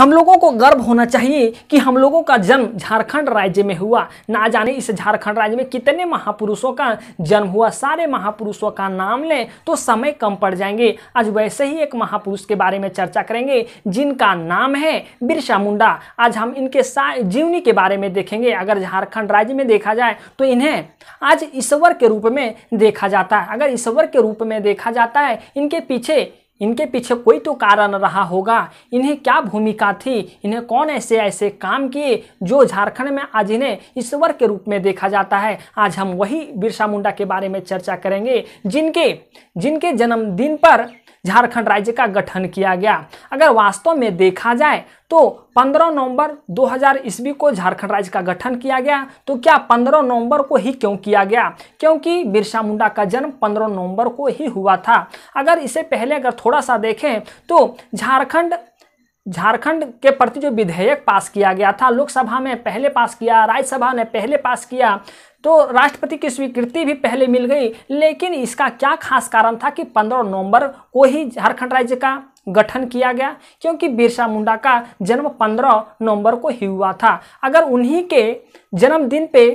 हम लोगों को गर्व होना चाहिए कि हम लोगों का जन्म झारखंड राज्य में हुआ। ना जाने इस झारखंड राज्य में कितने महापुरुषों का जन्म हुआ। सारे महापुरुषों का नाम लें तो समय कम पड़ जाएँगे। आज वैसे ही एक महापुरुष के बारे में चर्चा करेंगे, जिनका नाम है बिरसा मुंडा। आज हम इनके जीवनी के बारे में देखेंगे। अगर झारखंड राज्य में देखा जाए तो इन्हें आज ईश्वर के रूप में देखा जाता है। अगर ईश्वर के रूप में देखा जाता है, इनके पीछे इनके पीछे कोई तो कारण रहा होगा। इन्हें क्या भूमिका थी? इन्हें कौन ऐसे ऐसे काम किए जो झारखंड में आज इन्हें ईश्वर के रूप में देखा जाता है? आज हम वही बिरसा मुंडा के बारे में चर्चा करेंगे, जिनके जिनके जन्मदिन पर झारखंड राज्य का गठन किया गया। अगर वास्तव में देखा जाए तो 15 नवंबर 2000 ईस्वी को झारखंड राज्य का गठन किया गया। तो क्या 15 नवंबर को ही क्यों किया गया? क्योंकि बिरसा मुंडा का जन्म 15 नवंबर को ही हुआ था। अगर इसे पहले अगर थोड़ा सा देखें तो झारखंड झारखंड के प्रति जो विधेयक पास किया गया था, लोकसभा में पहले पास किया, राज्यसभा ने पहले पास किया तो राष्ट्रपति की स्वीकृति भी पहले मिल गई, लेकिन इसका क्या खास कारण था कि 15 नवंबर को ही झारखंड राज्य का गठन किया गया, क्योंकि बिरसा मुंडा का जन्म 15 नवंबर को ही हुआ था। अगर उन्हीं के जन्मदिन पे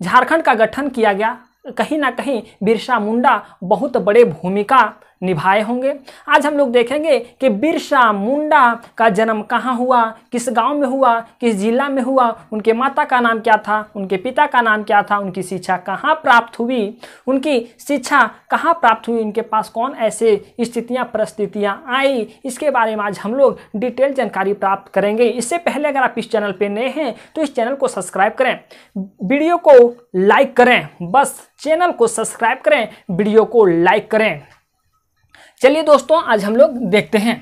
झारखंड का गठन किया गया, कहीं ना कहीं बिरसा मुंडा बहुत बड़े भूमिका निभाए होंगे। आज हम लोग देखेंगे कि बिरसा मुंडा का जन्म कहाँ हुआ, किस गाँव में हुआ, किस जिला में हुआ, उनके माता का नाम क्या था, उनके पिता का नाम क्या था, उनकी शिक्षा कहाँ प्राप्त हुई, उनकी शिक्षा कहाँ प्राप्त हुई, उनके पास कौन ऐसे स्थितियाँ, परिस्थितियाँ आई, इसके बारे में आज हम लोग डिटेल जानकारी प्राप्त करेंगे। इससे पहले अगर आप इस चैनल पर नए हैं तो इस चैनल को सब्सक्राइब करें, वीडियो को लाइक करें, बस चैनल को सब्सक्राइब करें, वीडियो को लाइक करें। चलिए दोस्तों, आज हम लोग देखते हैं।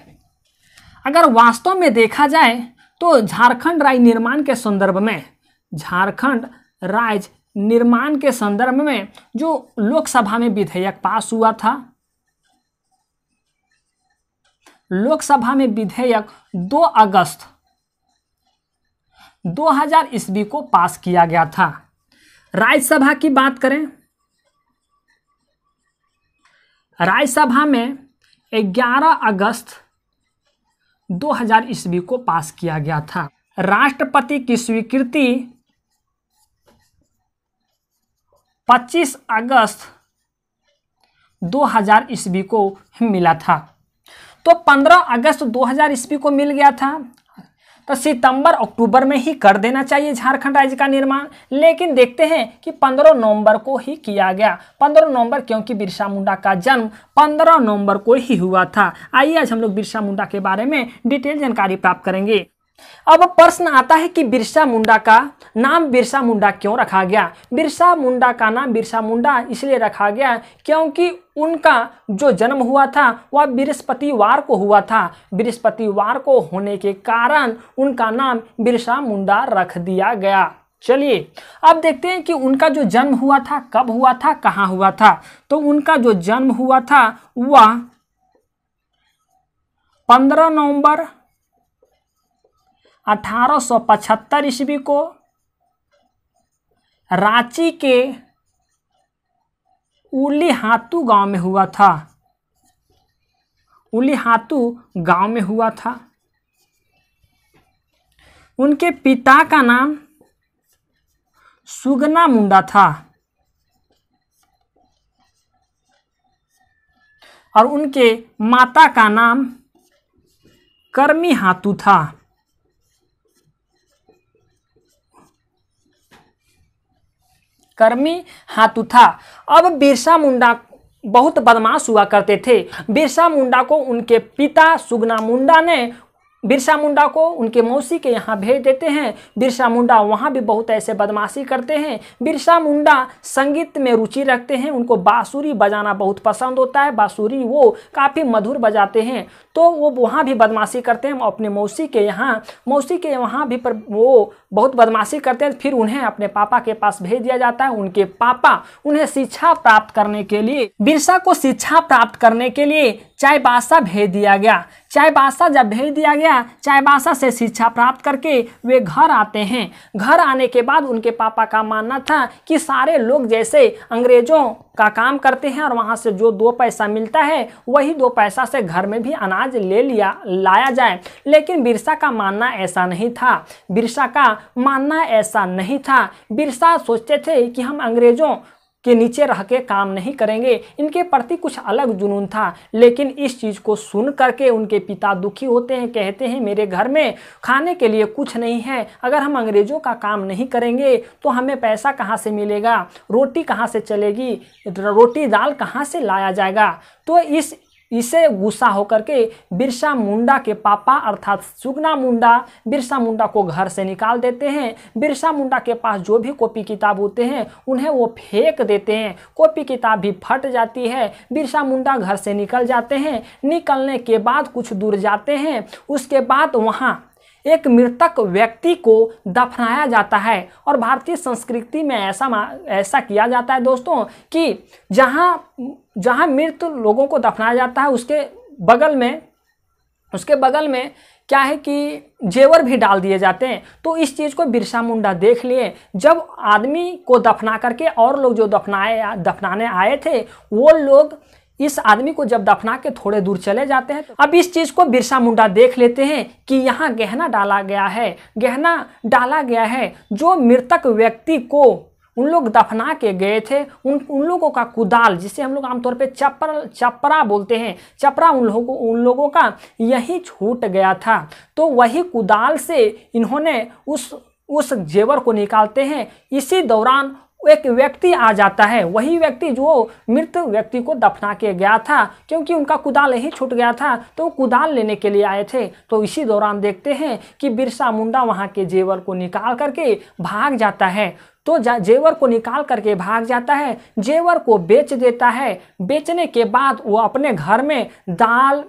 अगर वास्तव में देखा जाए तो झारखंड राज्य निर्माण के संदर्भ में, झारखंड राज्य निर्माण के संदर्भ में जो लोकसभा में विधेयक पास हुआ था, लोकसभा में विधेयक 2 अगस्त 2000 ईस्वी को पास किया गया था। राज्यसभा की बात करें, राज्यसभा में 11 अगस्त 2000 ईस्वी को पास किया गया था। राष्ट्रपति की स्वीकृति 25 अगस्त 2000 ईस्वी को मिला था। तो 15 अगस्त 2000 ईस्वी को मिल गया था। तो सितंबर, अक्टूबर में ही कर देना चाहिए झारखंड राज्य का निर्माण। लेकिन देखते हैं कि 15 नवंबर को ही किया गया। 15 नवंबर क्योंकि बिरसा मुंडा का जन्म 15 नवंबर को ही हुआ था। आइए आज हम लोग बिरसा मुंडा के बारे में डिटेल जानकारी प्राप्त करेंगे। अब प्रश्न आता है कि बिरसा मुंडा का नाम बिरसा मुंडा क्यों रखा गया? बिरसा मुंडा का नाम बिरसा मुंडा इसलिए रखा गया क्योंकि उनका जो जन्म हुआ था, वह बृहस्पतिवार को हुआ था। बृहस्पतिवार को होने के कारण उनका नाम बिरसा मुंडा रख दिया गया। चलिए, अब देखते हैं कि उनका जो जन्म हुआ था, कब हुआ था, कहाँ हुआ था। तो उनका जो जन्म हुआ था, वह पंद्रह नवंबर 1875 ईस्वी को रांची के उली हातू गाँव में हुआ था। उली हातू गाँव में हुआ था। उनके पिता का नाम सुगना मुंडा था। और उनके माता का नाम कर्मी हाथू था। कर्मी हाथू था। अब बिरसा मुंडा बहुत बदमाश हुआ करते थे। बिरसा मुंडा को उनके पिता सुगना मुंडा ने बिरसा मुंडा को उनके मौसी के यहाँ भेज देते हैं। बिरसा मुंडा वहाँ भी बहुत ऐसे बदमाशी करते हैं। बिरसा मुंडा संगीत में रुचि रखते हैं। उनको बाँसुरी बजाना बहुत पसंद होता है। बाँसुरी वो काफ़ी मधुर बजाते हैं। तो वो वहाँ भी बदमाशी करते हैं। अपने मौसी के यहाँ, मौसी के वहाँ भी पर वो बहुत बदमाशी करते हैं। फिर उन्हें अपने पापा के पास भेज दिया जाता है। उनके पापा उन्हें शिक्षा प्राप्त करने के लिए, बिरसा को शिक्षा प्राप्त करने के लिए चाय बासा भेज दिया गया। चाईबासा जब भेज दिया गया चाईबासा से शिक्षा प्राप्त करके वे घर आते हैं। घर आने के बाद उनके पापा का मानना था कि सारे लोग जैसे अंग्रेज़ों का काम करते हैं और वहाँ से जो दो पैसा मिलता है, वही दो पैसा से घर में भी अनाज ले लिया, लाया जाए। लेकिन बिरसा का मानना ऐसा नहीं था। बिरसा का मानना ऐसा नहीं था। बिरसा सोचते थे कि हम अंग्रेज़ों के नीचे रह के काम नहीं करेंगे। इनके प्रति कुछ अलग जुनून था, लेकिन इस चीज़ को सुन करके उनके पिता दुखी होते हैं, कहते हैं, मेरे घर में खाने के लिए कुछ नहीं है। अगर हम अंग्रेज़ों का काम नहीं करेंगे तो हमें पैसा कहाँ से मिलेगा? रोटी कहाँ से चलेगी? रोटी दाल कहाँ से लाया जाएगा? तो इस इसे गुस्सा होकर के बिरसा मुंडा के पापा अर्थात सुगना मुंडा, बिरसा मुंडा को घर से निकाल देते हैं। बिरसा मुंडा के पास जो भी कॉपी किताब होते हैं, उन्हें वो फेंक देते हैं। कॉपी किताब भी फट जाती है। बिरसा मुंडा घर से निकल जाते हैं। निकलने के बाद कुछ दूर जाते हैं। उसके बाद वहाँ एक मृतक व्यक्ति को दफनाया जाता है। और भारतीय संस्कृति में ऐसा ऐसा किया जाता है दोस्तों कि जहाँ जहाँ मृत लोगों को दफनाया जाता है, उसके बगल में, उसके बगल में क्या है कि जेवर भी डाल दिए जाते हैं। तो इस चीज़ को बिरसा मुंडा देख लिए। जब आदमी को दफना करके और लोग जो दफनाए, दफनाने आए थे, वो लोग इस आदमी को जब दफना के थोड़े दूर चले जाते हैं, अब इस चीज़ को बिरसा मुंडा देख लेते हैं कि यहाँ गहना डाला गया है, गहना डाला गया है। जो मृतक व्यक्ति को उन लोग दफना के गए थे, उन उन लोगों का कुदाल, जिसे हम लोग आमतौर पे चपर, चपरा बोलते हैं, चपरा उन लोगों उन लोगों का यही छूट गया था। तो वही कुदाल से इन्होंने उस उस जेवर को निकालते हैं। इसी दौरान एक व्यक्ति आ जाता है। वही व्यक्ति जो मृत व्यक्ति को दफना के गया था, क्योंकि उनका कुदाल ही छूट गया था तो वो कुदाल लेने के लिए आए थे। तो इसी दौरान देखते हैं कि बिरसा मुंडा वहाँ के जेवर को निकाल करके भाग जाता है। तो जेवर को निकाल करके भाग जाता है। जेवर को बेच देता है। बेचने के बाद वो अपने घर में दाल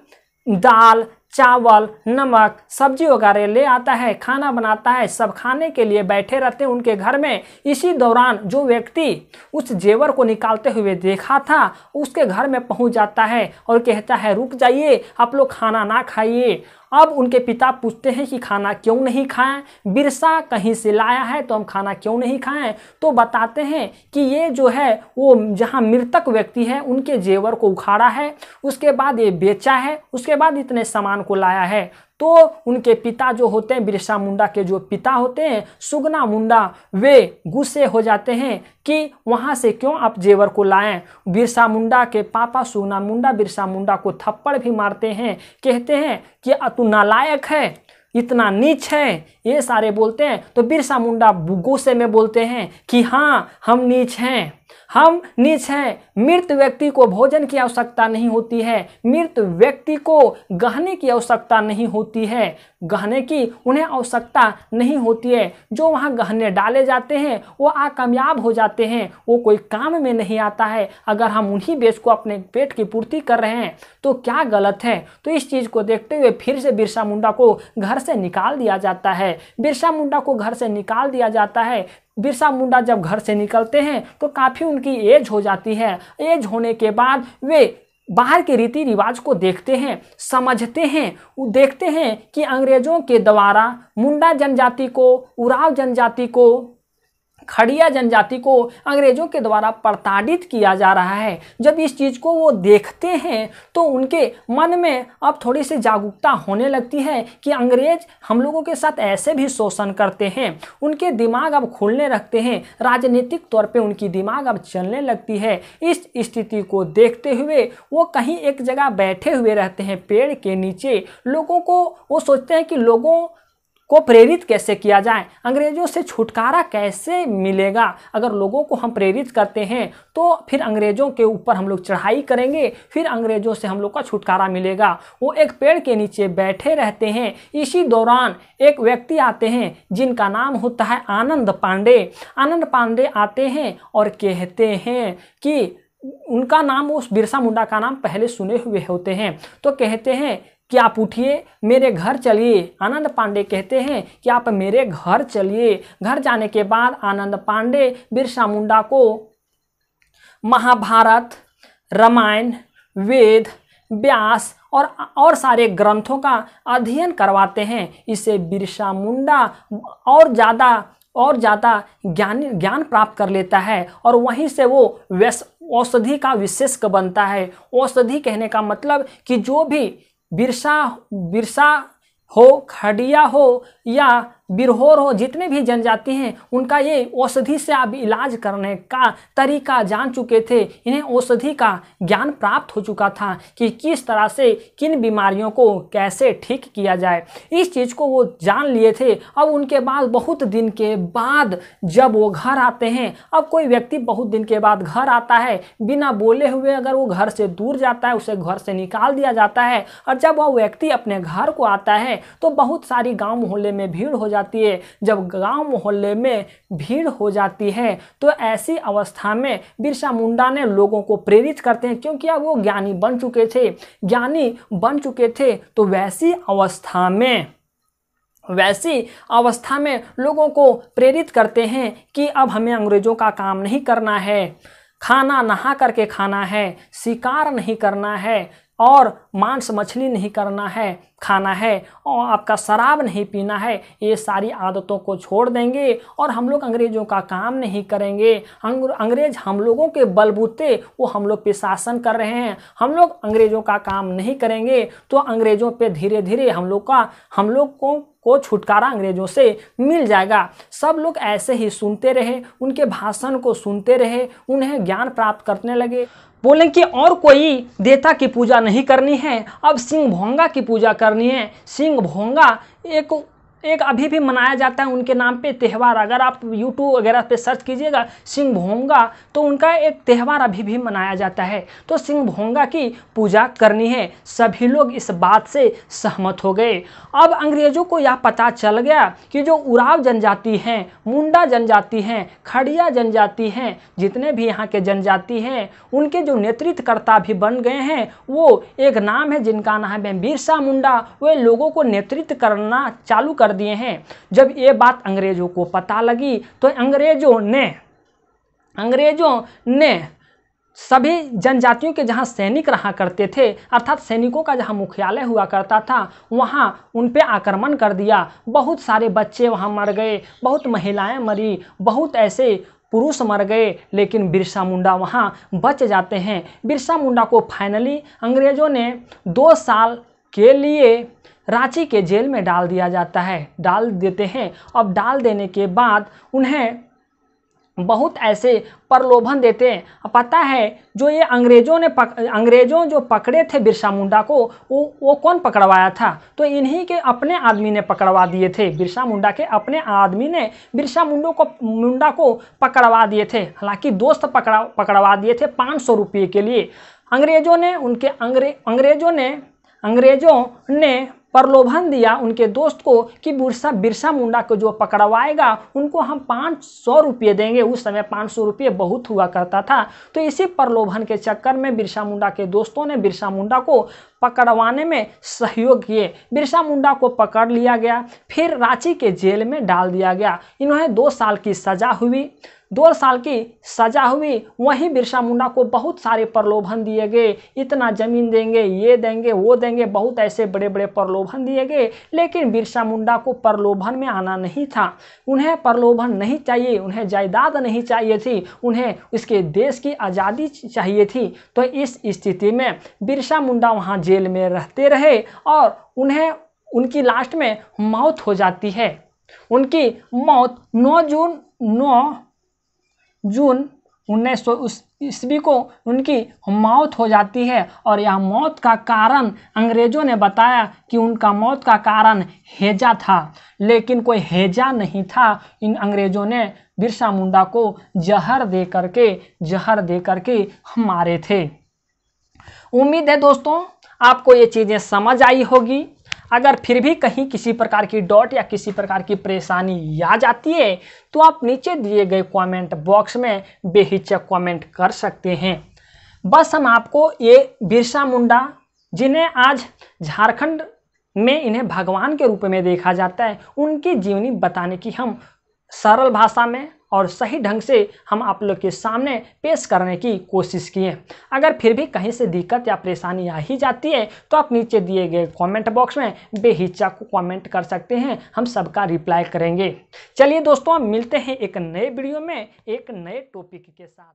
दाल चावल, नमक, सब्ज़ी वगैरह ले आता है, खाना बनाता है। सब खाने के लिए बैठे रहते हैं उनके घर में। इसी दौरान जो व्यक्ति उस जेवर को निकालते हुए देखा था, उसके घर में पहुँच जाता है और कहता है, रुक जाइए, आप लोग खाना ना खाइए। अब उनके पिता पूछते हैं कि खाना क्यों नहीं खाएँ? बिरसा कहीं से लाया है तो हम खाना क्यों नहीं खाएँ? तो बताते हैं कि ये जो है, वो जहाँ मृतक व्यक्ति है, उनके जेवर को उखाड़ा है, उसके बाद ये बेचा है, उसके बाद इतने सामान को लाया है। तो उनके पिता जो होते हैं, बिरसा मुंडा के जो पिता होते हैं, सुगना मुंडा, वे गुस्से हो जाते हैं कि वहाँ से क्यों आप जेवर को लाएँ? बिरसा मुंडा के पापा सुगना मुंडा, बिरसा मुंडा को थप्पड़ भी मारते हैं। कहते हैं कि तू नालायक है, इतना नीच है। ये सारे बोलते हैं। तो बिरसा मुंडा गुस्से में बोलते हैं कि हाँ हम नीच हैं। हम नीच हैं। मृत व्यक्ति को भोजन की आवश्यकता नहीं होती है। मृत व्यक्ति को गहने की आवश्यकता नहीं होती है। गहने की उन्हें आवश्यकता नहीं होती है। जो वहाँ गहने डाले जाते हैं, वो आकामयाब हो जाते हैं। वो कोई काम में नहीं आता है। अगर हम उन्हीं बेच को अपने पेट की पूर्ति कर रहे हैं तो क्या गलत है? तो इस चीज़ को देखते हुए फिर से बिरसा मुंडा को घर से निकाल दिया जाता है। बिरसा मुंडा को घर से निकाल दिया जाता है। बिरसा मुंडा जब घर से निकलते हैं तो काफ़ी उनकी एज हो जाती है। एज होने के बाद वे बाहर के रीति रिवाज को देखते हैं, समझते हैं देखते हैं कि अंग्रेज़ों के द्वारा मुंडा जनजाति को, उराव जनजाति को खड़िया जनजाति को अंग्रेज़ों के द्वारा प्रताड़ित किया जा रहा है। जब इस चीज़ को वो देखते हैं तो उनके मन में अब थोड़ी सी जागरूकता होने लगती है कि अंग्रेज़ हम लोगों के साथ ऐसे भी शोषण करते हैं। उनके दिमाग अब खुलने रखते हैं। राजनीतिक तौर पे उनकी दिमाग अब चलने लगती है। इस स्थिति को देखते हुए वो कहीं एक जगह बैठे हुए रहते हैं पेड़ के नीचे। लोगों को, वो सोचते हैं कि लोगों को प्रेरित कैसे किया जाए? अंग्रेज़ों से छुटकारा कैसे मिलेगा? अगर लोगों को हम प्रेरित करते हैं तो फिर अंग्रेज़ों के ऊपर हम लोग चढ़ाई करेंगे, फिर अंग्रेज़ों से हम लोग का छुटकारा मिलेगा। वो एक पेड़ के नीचे बैठे रहते हैं। इसी दौरान एक व्यक्ति आते हैं, जिनका नाम होता है आनंद पांडे। आनंद पांडे आते हैं और कहते हैं कि उनका नाम, उस बिरसा मुंडा का नाम पहले सुने हुए होते हैं। तो कहते हैं कि आप उठिए, मेरे घर चलिए। आनंद पांडे कहते हैं कि आप मेरे घर चलिए। घर जाने के बाद आनंद पांडे बिरसा मुंडा को महाभारत, रामायण, वेद, व्यास और और सारे ग्रंथों का अध्ययन करवाते हैं। इससे बिरसा मुंडा और ज़्यादा और ज़्यादा ज्ञान ज्ञान प्राप्त कर लेता है और वहीं से वो व्यस, औषधि का विशेषक बनता है। औषधि कहने का मतलब कि जो भी बिरसा बिरसा हो खडिया हो या बिरहोर हो, जितने भी जनजाति हैं, उनका ये औषधि से आप इलाज करने का तरीका जान चुके थे। इन्हें औषधि का ज्ञान प्राप्त हो चुका था कि किस तरह से किन बीमारियों को कैसे ठीक किया जाए। इस चीज़ को वो जान लिए थे। अब उनके बाद बहुत दिन के बाद जब वो घर आते हैं, अब कोई व्यक्ति बहुत दिन के बाद घर आता है, बिना बोले हुए अगर वो घर से दूर जाता है, उसे घर से निकाल दिया जाता है। और जब वह व्यक्ति अपने घर को आता है तो बहुत सारी गाँव मोहल्ले में भीड़ हो जाती है। जब गाँव मोहल्ले में भीड़ हो जाती है तो ऐसी अवस्था में बिरसा मुंडा ने लोगों को प्रेरित करते हैं। क्योंकि अब वो ज्ञानी बन चुके थे, ज्ञानी बन चुके थे तो वैसी अवस्था में, वैसी अवस्था में लोगों को प्रेरित करते हैं कि अब हमें अंग्रेज़ों का काम नहीं करना है। खाना नहा करके खाना है, शिकार नहीं करना है। और मांस मछली नहीं करना है, खाना है और आपका शराब नहीं पीना है, ये सारी आदतों को छोड़ देंगे और हम लोग अंग्रेज़ों का काम नहीं करेंगे। अंग्रेज़ हम लोगों के बलबूते, वो हम लोग पे शासन कर रहे हैं। हम लोग अंग्रेज़ों का काम नहीं करेंगे तो अंग्रेज़ों पे धीरे धीरे हम लोग का, हम लोग को को छुटकारा अंग्रेज़ों से मिल जाएगा। सब लोग ऐसे ही सुनते रहे, उनके भाषण को सुनते रहे, उन्हें ज्ञान प्राप्त करने लगे। बोले कि और कोई देवता की पूजा नहीं करनी है, अब सिंह भोंगा की पूजा करनी है। सिंह भोंगा एक एक अभी भी मनाया जाता है, उनके नाम पे त्यौहार। अगर आप यूट्यूब वगैरह पे सर्च कीजिएगा सिंह भोंगा तो उनका एक त्यौहार अभी भी मनाया जाता है। तो सिंह भोंगा की पूजा करनी है। सभी लोग इस बात से सहमत हो गए। अब अंग्रेज़ों को यह पता चल गया कि जो उराव जनजाति हैं, मुंडा जनजाति हैं, खड़िया जनजाति हैं, जितने भी यहाँ के जनजाति हैं, उनके जो नेतृत्वकर्ता भी बन गए हैं, वो एक नाम है जिनका नाम है बिरसा मुंडा। वे लोगों को नेतृत्व करना चालू कर दिए हैं। जब ये बात अंग्रेज़ों को पता लगी तो अंग्रेज़ों ने अंग्रेज़ों ने सभी जनजातियों के जहाँ सैनिक रहा करते थे, अर्थात सैनिकों का जहाँ मुख्यालय हुआ करता था, वहाँ उन पर आक्रमण कर दिया। बहुत सारे बच्चे वहाँ मर गए, बहुत महिलाएँ मरी, बहुत ऐसे पुरुष मर गए, लेकिन बिरसा मुंडा वहाँ बच जाते हैं। बिरसा मुंडा को फाइनली अंग्रेज़ों ने दो साल के लिए रांची के जेल में डाल दिया जाता है। डाल देते हैं। अब डाल देने के बाद उन्हें बहुत ऐसे प्रलोभन देते हैं। पता है, जो ये अंग्रेज़ों ने पक, अंग्रेज़ों जो पकड़े थे बिरसा मुंडा को, वो वो कौन पकड़वाया था? तो इन्हीं के अपने आदमी ने पकड़वा दिए थे। बिरसा मुंडा के अपने आदमी ने बिरसा मुंडो को, मुंडा को पकड़वा दिए थे। हालाँकि दोस्त पकड़ा, पकड़वा दिए थे पाँच सौ रुपये के लिए। अंग्रेज़ों ने उनके, अंग्रे, अंग्रेज़ों ने अंग्रेज़ों ने प्रलोभन दिया उनके दोस्त को कि बिरसा बिरसा मुंडा को जो पकड़वाएगा, उनको हम पाँच सौ रुपये देंगे। उस समय पाँच सौ रुपये बहुत हुआ करता था। तो इसी प्रलोभन के चक्कर में बिरसा मुंडा के दोस्तों ने बिरसा मुंडा को पकड़वाने में सहयोग किए। बिरसा मुंडा को पकड़ लिया गया, फिर रांची के जेल में डाल दिया गया। इन्हें दो साल की सज़ा हुई। दो साल की सजा हुई, वहीं बिरसा मुंडा को बहुत सारे प्रलोभन दिए गए। इतना ज़मीन देंगे, ये देंगे, वो देंगे, बहुत ऐसे बड़े बड़े प्रलोभन दिए गए। लेकिन बिरसा मुंडा को प्रलोभन में आना नहीं था। उन्हें प्रलोभन नहीं चाहिए, उन्हें जायदाद नहीं चाहिए थी, उन्हें उसके देश की आज़ादी चाहिए थी। तो इस स्थिति में बिरसा मुंडा वहाँ जेल में रहते रहे और उन्हें, उनकी लास्ट में मौत हो जाती है। उनकी मौत 9 जून 9 जून उन्नीस सौ ईस्वी को उनकी मौत हो जाती है और यह मौत का कारण अंग्रेज़ों ने बताया कि उनका मौत का कारण हेजा था। लेकिन कोई हेजा नहीं था। इन अंग्रेज़ों ने बिरसा मुंडा को जहर दे करके, जहर दे करके मारे थे। उम्मीद है दोस्तों आपको ये चीज़ें समझ आई होगी। अगर फिर भी कहीं किसी प्रकार की डॉट या किसी प्रकार की परेशानी आ जाती है तो आप नीचे दिए गए कमेंट बॉक्स में बेहिचक कमेंट कर सकते हैं। बस हम आपको ये बिरसा मुंडा, जिन्हें आज झारखंड में इन्हें भगवान के रूप में देखा जाता है, उनकी जीवनी बताने की हम सरल भाषा में और सही ढंग से हम आप लोग के सामने पेश करने की कोशिश किए। अगर फिर भी कहीं से दिक्कत या परेशानी आ ही जाती है तो आप नीचे दिए गए कमेंट बॉक्स में बेहिचक कॉमेंट कर सकते हैं, हम सबका रिप्लाई करेंगे। चलिए दोस्तों, मिलते हैं एक नए वीडियो में, एक नए टॉपिक के साथ।